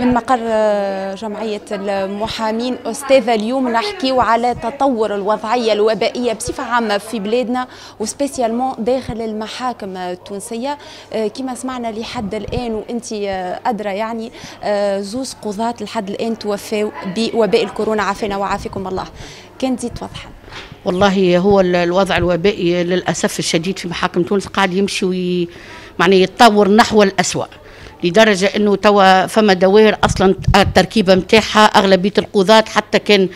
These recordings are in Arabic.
من مقر آه، جمعية المحامين أستاذة اليوم نحكيو على تطور الوضعية الوبائية بصفة عامة في بلادنا و spécialement داخل المحاكم التونسية. آه، كما سمعنا لحد الآن وأنت آه، أدرى يعني زوز قضاة لحد الآن توفوا بوباء الكورونا. عافانا وعافيكم الله. كانت توضح والله هو الوضع الوبائي للأسف الشديد في محاكم تونس قاعد يمشي وي معناه يتطور نحو الأسوأ. لدرجة إنه توا فما دوائر أصلا التركيبة نتاعها أغلبية القضاة حتى كان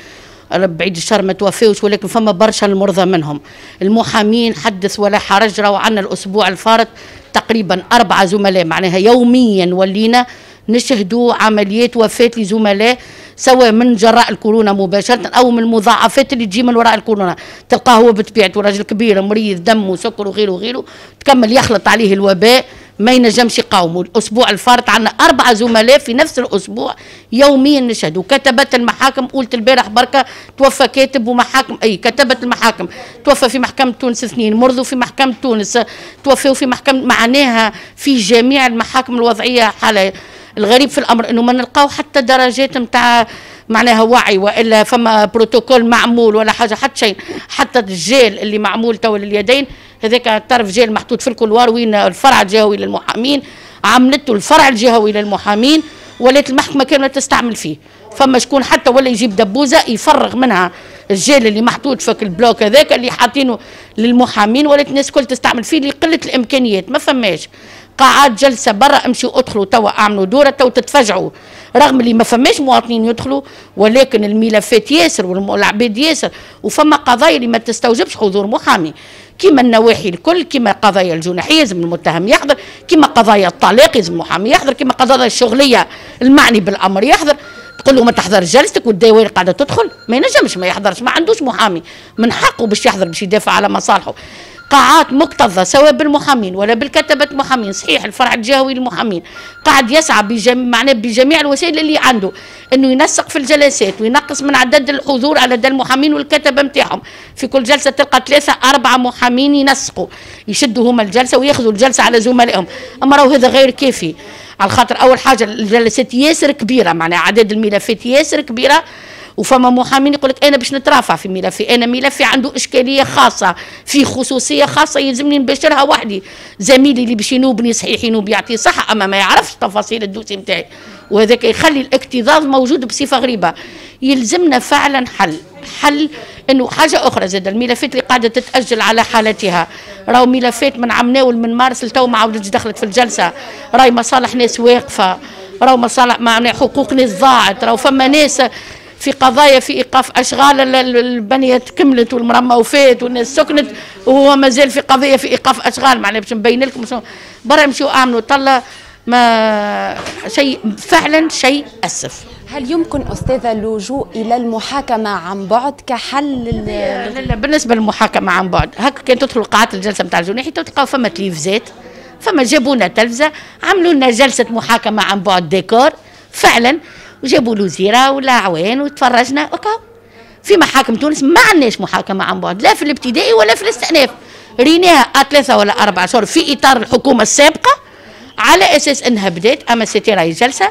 بعيد الشر ما توفيوش ولكن فما برشا المرضى منهم. المحامين حدث ولا حرج راهو عندنا الأسبوع الفارط تقريبا أربعة زملاء. معناها يوميا ولينا نشهدوا عمليات وفاة لزملاء سواء من جراء الكورونا مباشرة أو من المضاعفات اللي تجي من وراء الكورونا. تلقاه هو بطبيعته راجل كبير مريض دم وسكر وغيره وغيره تكمل يخلط عليه الوباء. ما ينجمش يقاوموا. الأسبوع الفارط عندنا أربع زملاء في نفس الأسبوع يوميا نشهدوا. كتبت المحاكم قلت البارح بركة توفى كاتب ومحاكم أي كتبت المحاكم. توفى في محكمة تونس اثنين مرضوا في محكمة تونس. توفوا في محكمة معناها في جميع المحاكم الوضعية حاله الغريب في الأمر إنه ما نلقاو حتى درجات نتاع معناها وعي وإلا فما بروتوكول معمول ولا حاجة حتى شيء حتى الجيل اللي معمول تو لليدين هذاك طرف جيل محطوط في ال couloir وين الفرع الجهوي للمحامين عملته الفرع الجهوي للمحامين ولات المحكمة كانت تستعمل فيه. فما شكون حتى ولا يجيب دبوزة يفرغ منها الجيل اللي محطوط في ال bloc هذاك اللي حاطينه للمحامين ولات الناس الكل تستعمل فيه لقلة الإمكانيات. ما فماش. قاعات جلسة برا امشوا ادخلوا توا اعملوا دورة تو تتفجعوا. رغم اللي ما فماش مواطنين يدخلوا ولكن الملفات ياسر والعباد ياسر وفما قضايا اللي ما تستوجبش حضور محامي. كما النواحي الكل كما قضايا الجنحيه لازم المتهم يحضر كما قضايا الطلاق لازم المحامي يحضر كما قضايا الشغلية المعني بالأمر يحضر. تقول له ما تحضر جلستك والدوائر قاعدة تدخل ما ينجمش ما يحضرش ما عندوش محامي. من حقه باش يحضر باش يدافع على مصالحه. قاعات مكتظة سواء بالمحامين ولا بالكتبه محامين صحيح الفرع الجهوي للمحامين قاعد يسعى بجميع معناه بجميع الوسائل اللي عنده إنه ينسق في الجلسات وينقص من عدد الحضور على عدد المحامين والكتبه نتاعهم في كل جلسة تلقى ثلاثة أربعة محامين ينسقوا يشدوا هما الجلسة وياخذوا الجلسة على زملائهم. أما راهو هذا غير كافي على خاطر أول حاجة الجلسات ياسر كبيرة معناها عدد الملفات ياسر كبيرة. وفما محامين يقول لك أنا باش نترافع في ملفي أنا ملفي عنده إشكالية خاصة في خصوصية خاصة يلزمني نبشرها وحدي. زميلي اللي باش ينوبني صحيح ينوب يعطي صح أما ما يعرفش تفاصيل الدوسي نتاعي وهذاك يخلي الاكتظاظ موجود بصفة غريبة. يلزمنا فعلا حل حل إنه حاجة أخرى زاد. الملفات اللي قاعدة تتأجل على حالتها. راهو ملفات من عام ناول من مارس لتو ما عاودتش دخلت في الجلسة. راهي مصالح ناس واقفة راهو مصالح معناها حقوق ناس ضاعت راهو فما ناس في قضايا في إيقاف أشغال البنية كملت والمرمى وفات والناس سكنت وهو مازال في قضية في إيقاف أشغال. معناها باش نبين لكم برا يمشوا اعملوا طلة ما شيء فعلا شيء أسف. هل يمكن استاذه اللجوء إلى المحاكمة عن بعد كحل لا, لا بالنسبة للمحاكمة عن بعد. هكا كان تدخل قاعات الجلسة نتاع الجناحي تلقاو فما تلفزات فما جابوا لنا تلفزة عملوا لنا جلسة محاكمة عن بعد ديكور. فعلا وجابوا له زيرة ولا عوان وتفرجنا. وكاو في محاكم تونس ما عندناش محاكمة عن بعد لا في الابتدائي ولا في الاستئناف. ريناها ثلاثة ولا أربع شهور في إطار الحكومة السابقة على أساس إنها بدات أما سيتي راهي جلسة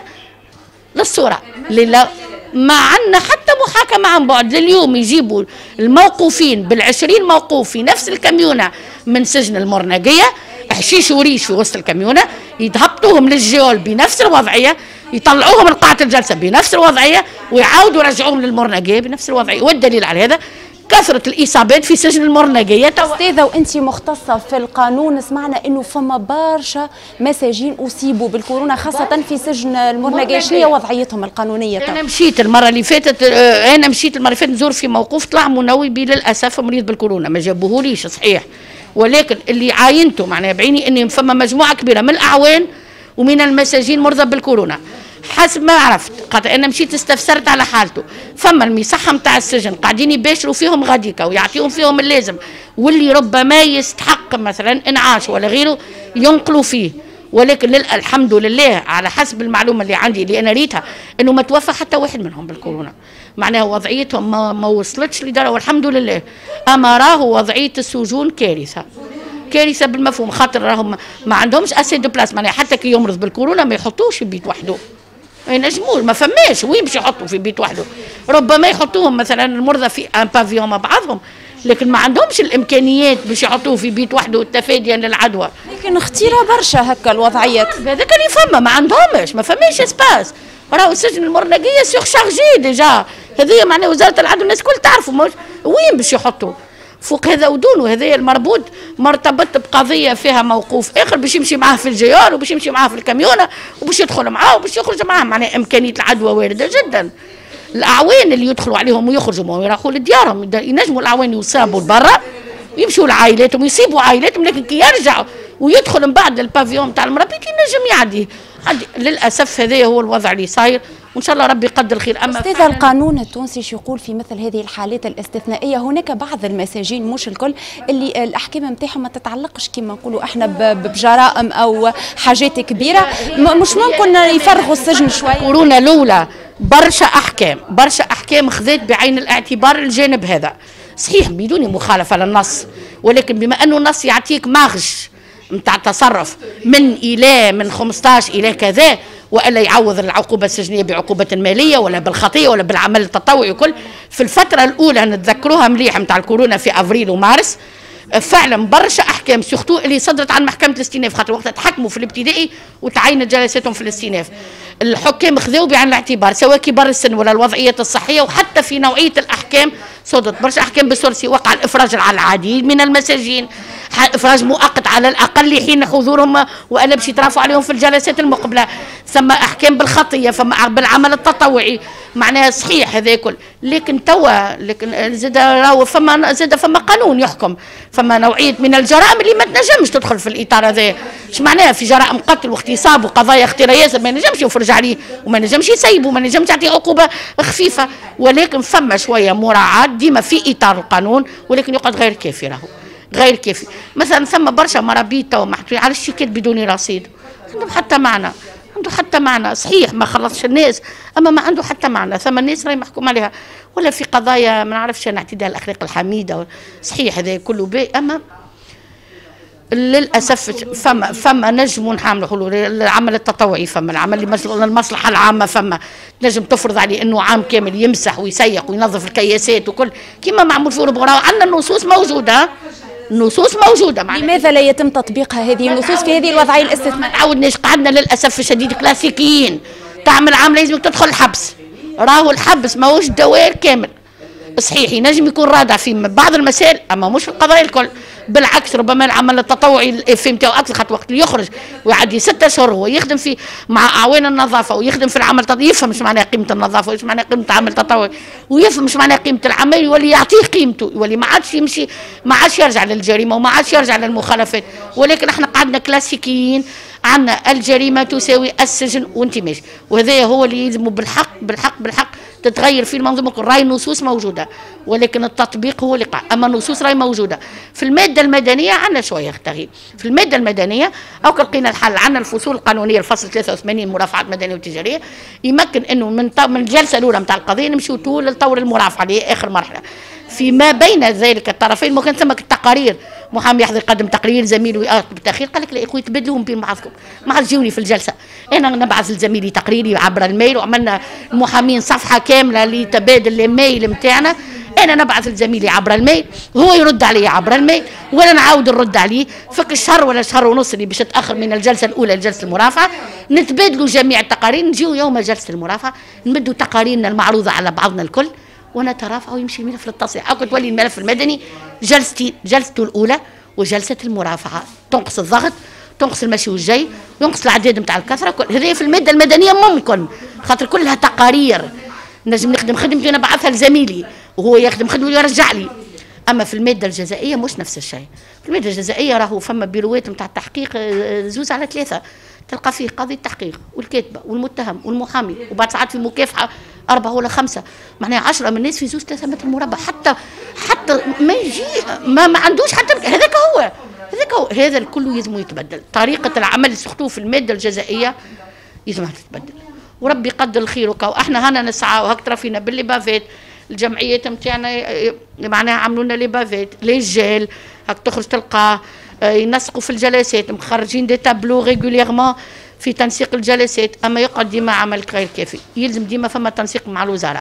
للصورة. لله ما عندنا حتى محاكمة عن بعد. لليوم يجيبوا الموقوفين بالعشرين موقوف في نفس الكميونة من سجن المرنقية حشيش وريش في وسط الكميونة يتهبطوهم للجيول بنفس الوضعية. يطلعوهم من قاعة الجلسة بنفس الوضعية ويعاودوا يرجعوهم للمرنقية بنفس الوضعية. والدليل على هذا؟ كثرة الإصابات في سجن المرنقية. أستاذة وأنت مختصة في القانون سمعنا أنه فما برشا مساجين أصيبوا بالكورونا خاصة في سجن المرنقية. شنو هي وضعيتهم القانونية؟ أنا مشيت المرة اللي فاتت آه، أنا مشيت المرة اللي فاتت نزور في موقوف طلع منوي بي للأسف مريض بالكورونا. ما جابوهوليش صحيح. ولكن اللي عاينته معناها بعيني أني فما مجموعة كبيرة من الأعوان ومن المساجين مرضى بالكورونا. حسب ما عرفت. خاطر أنا مشيت استفسرت على حالته. فما المصحه نتاع السجن قاعدين يباشروا فيهم غاديكا ويعطيهم فيهم اللازم. واللي ربما يستحق مثلا إنعاش ولا غيره ينقلوا فيه. ولكن الحمد لله على حسب المعلومة اللي عندي اللي أنا ريتها إنه ما توفى حتى واحد منهم بالكورونا. معناها وضعيتهم ما, ما وصلتش لدرجة والحمد لله. أما راهو وضعية السجون كارثة. كارثة بالمفهوم خاطر راهم ما عندهمش assez de place معناها حتى كي يمرض بالكورونا ما يحطوش البيت وحده. ما ينجموش ما فماش. وين باش يحطوا في بيت وحده؟ ربما يحطوهم مثلا المرضى في un pavillon مع بعضهم لكن ما عندهمش الإمكانيات باش يحطوه في بيت وحده تفاديا للعدوى. لكن اختيره برشا هكا الوضعيات هذاك اللي فما ما عندهمش ما فماش espace راهو السجن المرناقية surchargé déjà هذه معناها وزارة العدل الناس الكل تعرفوا وين باش يحطوا فوق هذا ودون هذا المربوط مرتبط بقضية فيها موقوف آخر باش يمشي معاه في الجيار وباش يمشي معاه في الكاميونة وباش يدخل معاه وباش يخرج معاه. معناها إمكانية العدوى واردة جدا. الاعوان اللي يدخلوا عليهم ويخرجوا ما يروحوا لديارهم. ينجموا الاعوان يصابوا لبرا ويمشوا لعائلاتهم ويصيبوا عائلاتهم لكن كي يرجعوا ويدخل من بعد البافيون تاع المربي ينجم يعدي. للأسف هذا هو الوضع اللي صاير. وإن شاء الله ربي يقدر خير أما أستاذ القانون التونسي شو يقول في مثل هذه الحالات الاستثنائية؟ هناك بعض المساجين مش الكل اللي الأحكام نتاعهم ما تتعلقش كما نقولوا إحنا بجرائم أو حاجات كبيرة. مش ممكن يفرغوا السجن شوية. كورونا الأولى برشا أحكام برشا أحكام خذت بعين الاعتبار الجانب هذا. صحيح بدون مخالفة للنص ولكن بما أنه النص يعطيك مارج نتاع تصرف من إلى من 15 إلى كذا وألا يعوض العقوبة السجنية بعقوبة مالية ولا بالخطيه ولا بالعمل التطوعي وكل. في الفترة الأولى نتذكروها مليح نتاع الكورونا في أفريل ومارس. فعلا برشا أحكام surtout اللي صدرت عن محكمة الاستئناف خاطر وقتها تحكموا في الابتدائي وتعينت جلساتهم في الاستئناف. الحكام خذوا بعين الاعتبار سواء كبار السن ولا الوضعيات الصحية وحتى في نوعية الأحكام صدرت برشا أحكام بال sursis وقع الإفراج على العديد من المساجين. افراج مؤقت على الأقل حين حضورهم والا باش يترافعوا عليهم في الجلسات المقبلة. ثم احكام بالخطية فما بالعمل التطوعي. معناها صحيح هذا كل. لكن توا لكن زاد راهو فما زاد فما قانون يحكم. فما نوعية من الجرائم اللي ما تنجمش تدخل في الإطار هذا. إيش معناها في جرائم قتل واغتصاب وقضايا اخترايات ما نجمش يفرج عليه وما نجمش يسيبه وما نجمش يعطيه عقوبة خفيفة. ولكن فما شوية مراعاة ديما في إطار القانون ولكن يقعد غير كافي راهو. غير كافي مثلا ثم برشا مرابيط تو محطوطين على الشيكات بدون رصيد؟ عندهم حتى معنى. عنده حتى معنى. صحيح ما خلصش الناس أما ما عنده حتى معنى. ثم الناس راهي محكوم عليها. ولا في قضايا ما نعرفش أنا اعتداء الأخلاق الحميدة. صحيح هذا كله باهي أما للأسف فما فما نجموا نحملوا حلول العمل التطوعي فما العمل المصلحه العامة فما نجم تفرض عليه إنه عام كامل يمسح ويسيق وينظف الكياسات وكل. كما معمول في أوروبا. عندنا النصوص موجودة. النصوص موجودة معنا. لماذا لا يتم تطبيقها هذه النصوص في هذه الوضعية الاستثنائية؟ ما تعودناش قعدنا للأسف الشديد كلاسيكيين تعمل عام لازمك تدخل الحبس راهو الحبس ماهوش دوائر كامل صحيح ينجم يكون رادع في بعض المسائل أما مش في القضايا الكل بالعكس ربما العمل التطوعي الإف أكثر خاطر وقت اللي يخرج ويعدي ستة أشهر هو يخدم في مع أعوان النظافة ويخدم في العمل التطوعي يفهم مش معناها قيمة النظافة وإيش معناها قيمة العمل التطوعي ويفهم مش معناها قيمة العمل يولي يعطيه قيمته يولي ما عادش يمشي ما عادش يرجع للجريمة وما عادش يرجع للمخالفات. ولكن إحنا قعدنا كلاسيكيين عندنا الجريمة تساوي السجن وانت ماشي وهذا هو اللي يلزم بالحق بالحق بالحق تتغير في المنظومة راي النصوص موجودة ولكن التطبيق هو اللي أما النصوص راي موجودة. في المادة المدنية عندنا شوية تغيير في المادة المدنية أو لقينا الحل عندنا الفصول القانونية الفصل 83 مرافعات مدنية وتجارية. يمكن إنه من من الجلسة الأولى نتاع القضية نمشيو طول للطور المرافعة اللي هي اخر مرحلة. فيما بين ذلك الطرفين ممكن ثم التقارير. محامي يحضر يقدم تقرير زميله يطلب التاخير قال لك لا يا إخوي تبدلوا بين بعضكم. ما عاد تجوني في الجلسة. أنا نبعث لزميلي تقريري عبر الميل وعملنا المحامين صفحة كاملة لتبادل الميل نتاعنا أنا نبعث لزميلي عبر الميل. هو يرد علي عبر الميل. وأنا نعاود نرد عليه. فك الشهر ولا شهر ونص اللي باش تأخر من الجلسة الأولى لجلسة المرافعة. نتبادلوا جميع التقارير. نجيو يوم جلسة المرافعة. نمدوا تقاريرنا المعروضة على بعضنا الكل. ونترافع ويمشي الملف للتصحيح أو تولي الملف المدني جلستين جلسته الأولى وجلسة المرافعة. تنقص الضغط تنقص المشي والجاي وينقص العداد نتاع الكثرة. هذه في المادة المدنية ممكن خاطر كلها تقارير. نجم نخدم خدمتي ونبعثها لزميلي وهو يخدم خدمته ويرجع لي. أما في المادة الجزائية مش نفس الشيء. في المادة الجزائية راهو فما بيروات نتاع التحقيق آه، زوز على ثلاثة. تلقى فيه قاضي التحقيق والكاتبة والمتهم والمحامي وبعد ساعات في مكافحة أربعة ولا خمسة. معناها عشرة من الناس في زوج ثلاثة متر مربع حتى حتى ما يجي ما, ما عندوش حتى هذاك هو. هذاك هو. هذا الكل لازم يتبدل. طريقة العمل سخطوه في المادة الجزائية لازم تتبدل. وربي يقدر الخير وكا إحنا هنا نسعى وهك فينا باللي بافيت الجمعيات نتاعنا معناها عملوا لنا les bavettes les gels هك تخرج تلقى آه، ينسقوا في الجلسات مخرجين des tableaux régulièrement في تنسيق الجلسات أما يقعد ديما عمل غير كافي. يلزم ديما فما تنسيق مع الوزاره